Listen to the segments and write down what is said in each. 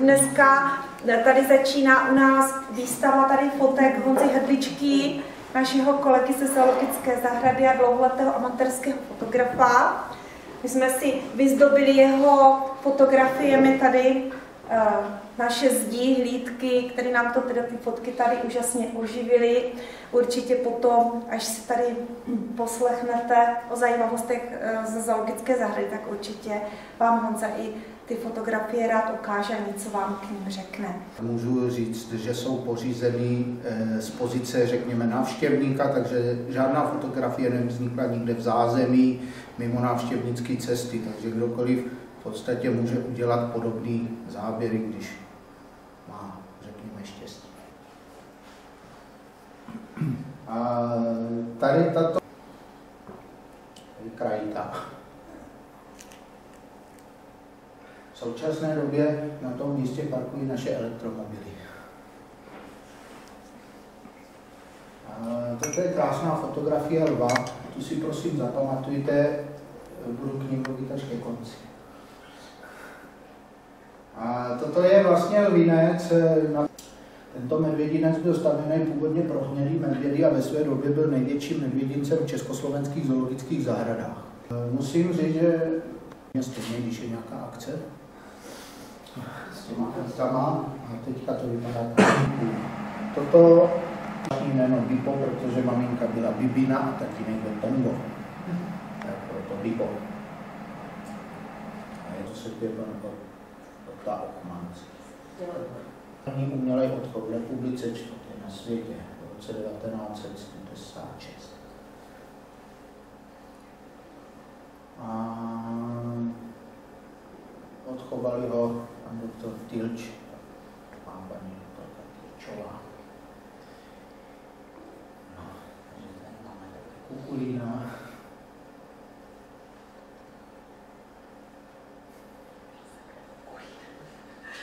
Dneska tady začíná u nás výstava tady fotek Honzy Hrdličky, našeho kolegy ze zoologické zahrady a dlouholetého amatérského fotografa. My jsme si vyzdobili jeho fotografiemi tady uh, naše zdi, hlídky, které nám to teda ty fotky tady úžasně oživily. Určitě potom, až si tady poslechnete o zajímavostech uh, ze zoologické zahrady, tak určitě vám Honza i ty fotografie rád ukáže a něco vám k ním řekne. Můžu říct, že jsou pořízený eh, z pozice, řekněme, návštěvníka, takže žádná fotografie nevznikla nikde v zázemí mimo návštěvnické cesty, takže kdokoliv v podstatě může udělat podobný záběry, když má, řekněme, štěstí. A tady tato krajita. V současné době na tom místě parkují naše elektromobily. Toto je krásná fotografie lva, tu si prosím zapamatujte, budu k ním mluvit až ke konci. A toto je vlastně lvinec. Tento medvědinec byl stavěný původně pro hnědý medvědy a ve své době byl největším medvědincem v československých zoologických zahradách. Musím říct, že stejně, když je nějaká akce, s těma kartama a teďka to vypadá Toto jméno Bipo, protože maminka byla Bibina a tatínek byl Tongo. Tak proto Bipo. A je to se pět nebo ta ochmanc. První umělý odchod v republice čtvrtý na světě v roce 1976. A odchovali ho pan doktor Tilč, má paní doktorka Tilčová. No, takže tady máme také kukulína.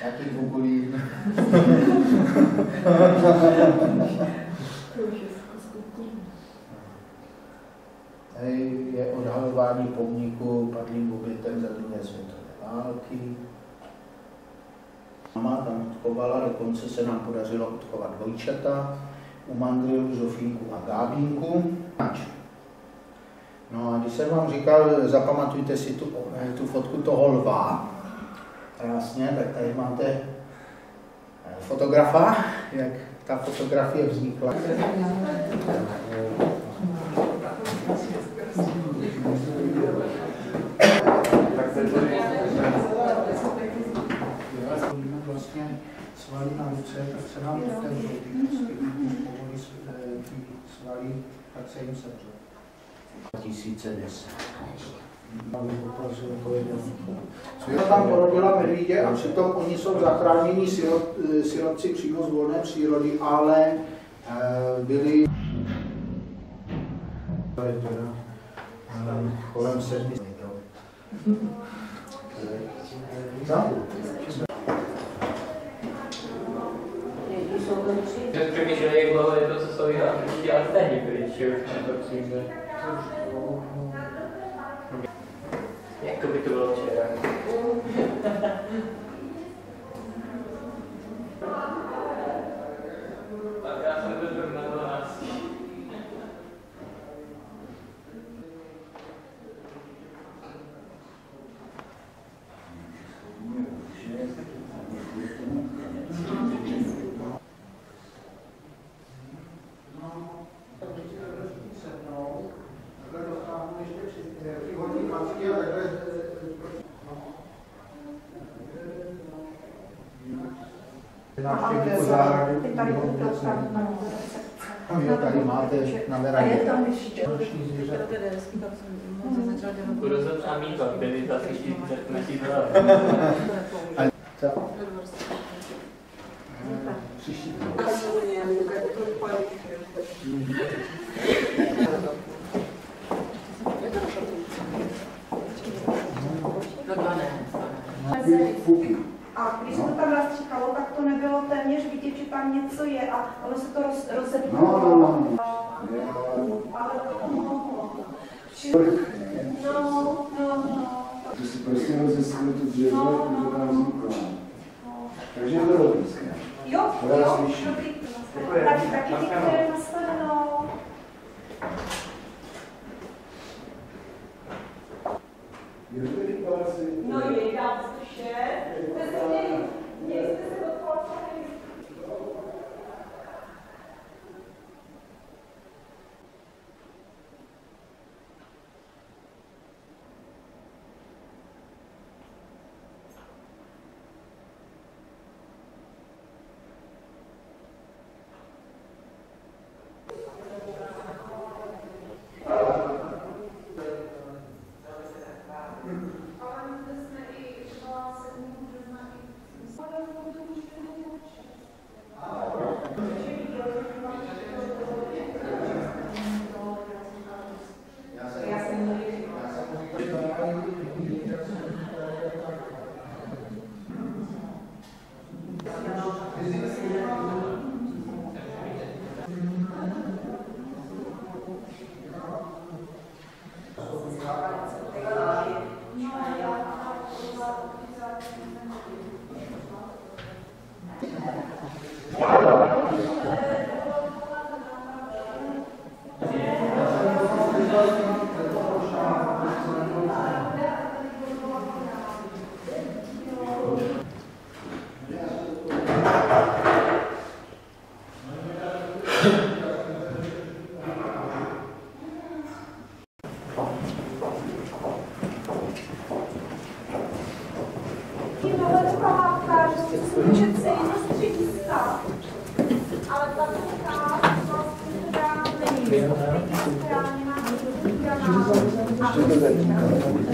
Jaký kukulín? Tady je odhalování pomníku padlým obětem za druhé světové války. Mama tam odchovala, dokonce se nám podařilo odchovat dvojčata, u mandrilu, žofínku a gábínku. No a když jsem vám říkal, zapamatujte si tu, tu fotku toho lva, krásně, tak tady máte fotografa, jak ta fotografie vznikla. Svalí na ruce, tak se nám otevřou ty povolí svalí, tak se jim sevřou. 2010. Světa tam porodila medvídě a přitom oni jsou zachránění sirot, sirotci přímo z volné přírody, ale byli kolem sedmi. Přemýšleli, jak dlouho je to, co jsou jiná příští, ale tehdy pryč, že už na to přijde. Jak by to bylo včera? Tak já jsem byl na 12. po zahradě. A vy ho tady máte na veradě. Noční zvíře. Budu se třeba mít kdyby ta příští naší byla. Příští. Fuky. A když se to tam nastříkalo, tak to nebylo téměř vidět, že tam něco je a ono se to roz, No, rozebíralo. no, no. Ale to. No, no, no. Že si prostě rozesyli to dřevo, No, no, to tam no. vzniklo. no. Takže je to. Jo, To já jo, slyším. dobrý. Tak taky děkuji, nashledanou. 学，这是。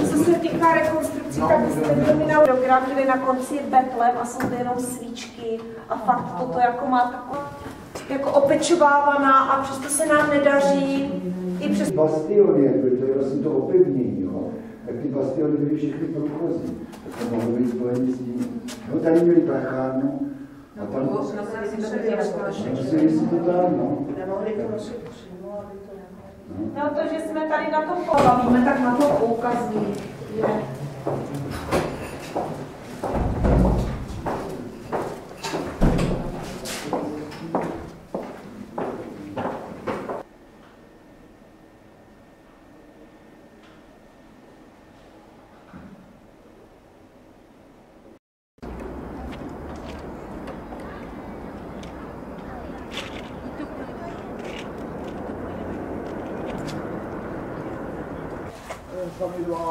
Co se týká rekonstrukcí, tak jste vypomínal program, kde na konci je betlem a jsou to jenom svíčky a fakt toto jako má taková jako opečovávaná a přesto se nám nedaří i přes Bastiony, jako to je vlastně to opevnění, ty bastiony byly všechny průchozí. Tak to mohlo být spojený s tím. No tady měli prachárnu. A tam... Nosili si to tam, no. No to, že jsme tady na tom pobavíme, tak na to poukazují. Že-